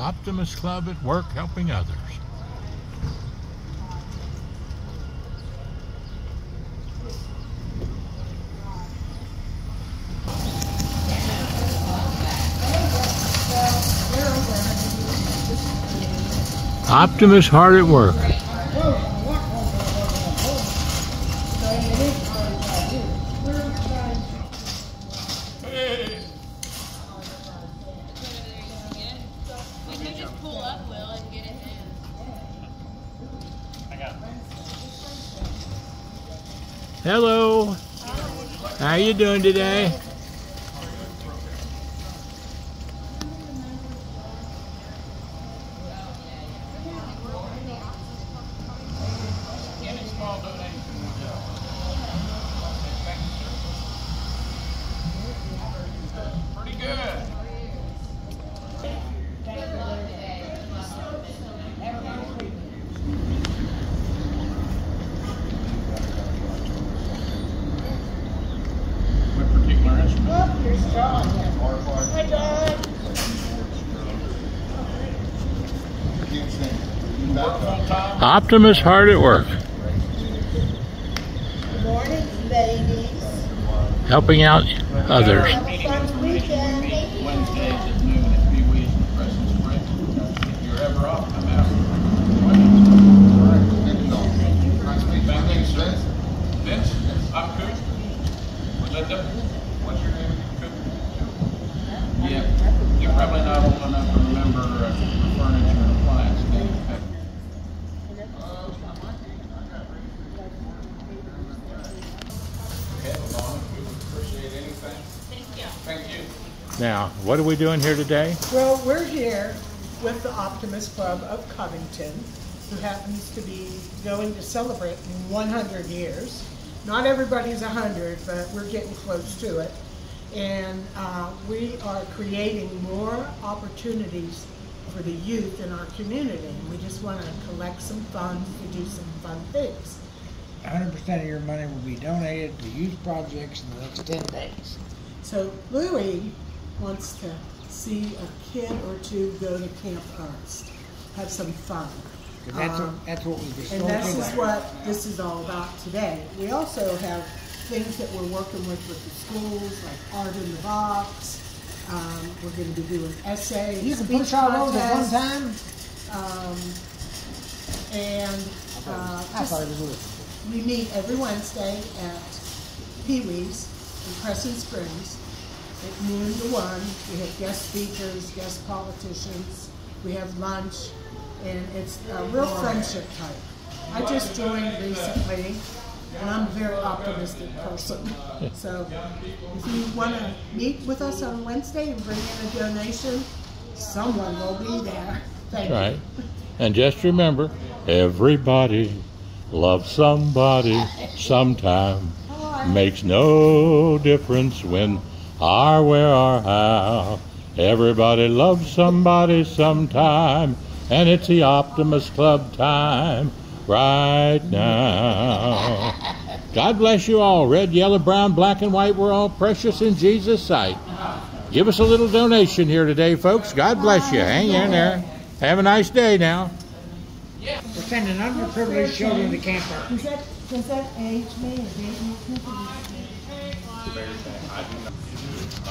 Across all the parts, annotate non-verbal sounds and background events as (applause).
Optimist Club at work helping others. Optimist hard at work. Hello. How you doing today? Pretty good. What particular You? Optimist hard at work, Good morning, ladies. helping out others. Have a fun weekend. Wednesdays at noon at Pee Wee's in Crescent Spring. If you're ever off, come out. Vince, Vince, I'm Coop. Was that the, what's your name? Coop? Yeah, you're probably not old enough to remember Now, what are we doing here today? Well, we're here with the Optimist Club of Covington, who happens to be going to celebrate 100 years. Not everybody's 100, but we're getting close to it. And uh, we are creating more opportunities for the youth in our community. And we just want to collect some funds to do some fun things. hundred percent of your money will be donated to youth projects in the next ten days. So Louis wants to see a kid or two go to Camp Ernst, have some fun. that's, Um, what, that's what we just And this is what this is all about today. We also have things that we're working with with the schools, like Art in the Box. Um, we're gonna be doing essays. You can push all those at one time? Um, and, uh, just- we meet every Wednesday at Pee Wee's in Crescent Springs at noon to one. We have guest speakers, guest politicians, we have lunch, and it's a real friendship type. I just joined recently, and I'm a very optimistic person. (laughs) So if you want to meet with us on Wednesday and bring in a donation, someone will be there. Thank you. Right. And just remember, everybody loves somebody (laughs) sometime. Oh, Makes no difference when or where or how. Everybody loves somebody sometime, and it's the Optimist Club time right now. God bless you all. Red, yellow, brown, black, and white, we're all precious in Jesus' sight. Give us a little donation here today, folks. God bless you. Hang in there. Have a nice day now. We're sending underprivileged children to Camp Ernst. Does that, does that age me or?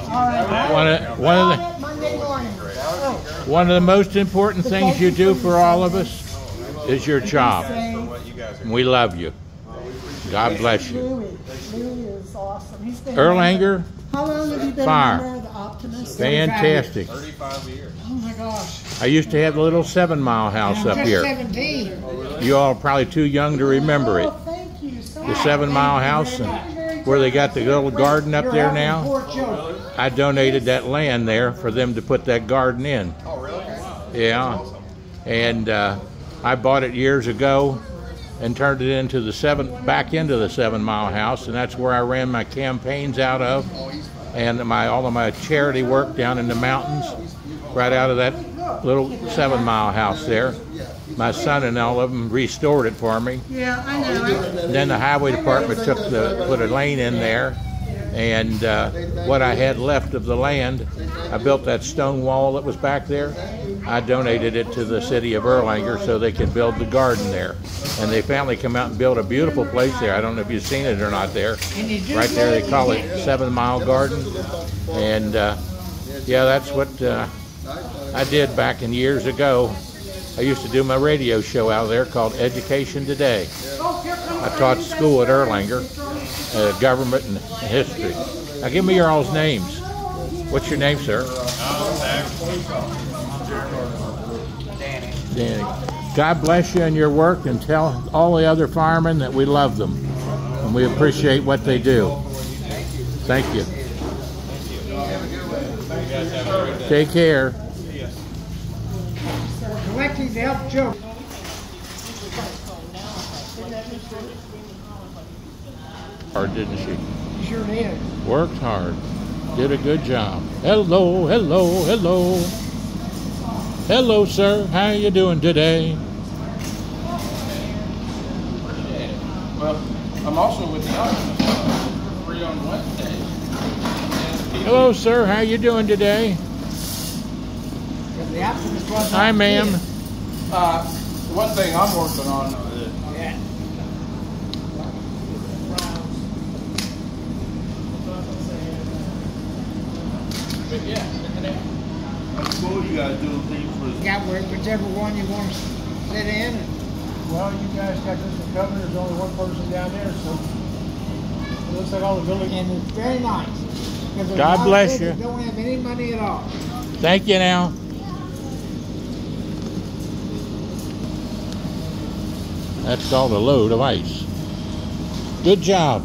All right. One of, one of the Monday morning. One of the most important things you do for all of us is your job. We love you. God bless you. Louis. Louis is awesome. He's been. Erlanger, How long have you been Fire. a member of the Optimist? fantastic. Oh my gosh. I used to have the little seven mile house up here. You all are probably too young to remember it. Oh, thank you so The seven mile house and where they got the little garden up there now. I donated that land there for them to put that garden in. Oh, really? Yeah. And uh, I bought it years ago and turned it into the seven, back into the Seven Mile House, and that's where I ran my campaigns out of, and my all of my charity work down in the mountains, right out of that little Seven Mile House there. My son and all of them restored it for me. Yeah, I know. And then the highway department took the, put a lane in there, and uh, what I had left of the land, I built that stone wall that was back there. I donated it to the city of Erlanger so they could build the garden there. And they finally come out and built a beautiful place there. I don't know if you've seen it or not there. Right there, they call it Seven Mile Garden. And uh, yeah, that's what uh, I did back in years ago. I used to do my radio show out there called Education Today. I taught school at Erlanger, uh, government and history. Now give me your all's names. What's your name, sir? Danny. God bless you and your work and tell all the other firemen that we love them and we appreciate what they do. Thank you. Thank you. Take care. Collecting to help children. Hard, didn't she? Sure did. Worked hard. Did a good job. Hello, hello, hello. Hello, sir. How you doing today? Well, I'm also with the options, uh, free on Wednesday. Hello, sir. How you doing today? Because the optimist was. Hi, ma'am. Uh, one thing I'm working on, but yeah, Cool, you guys doing things for Got where- whichever one you want to sit in. Well, you guys got this one covered, there's only one person down there, so it looks like all the building, And it's very nice. God bless you. Don't have any money at all. Thank you now. That's called a load of ice. Good job.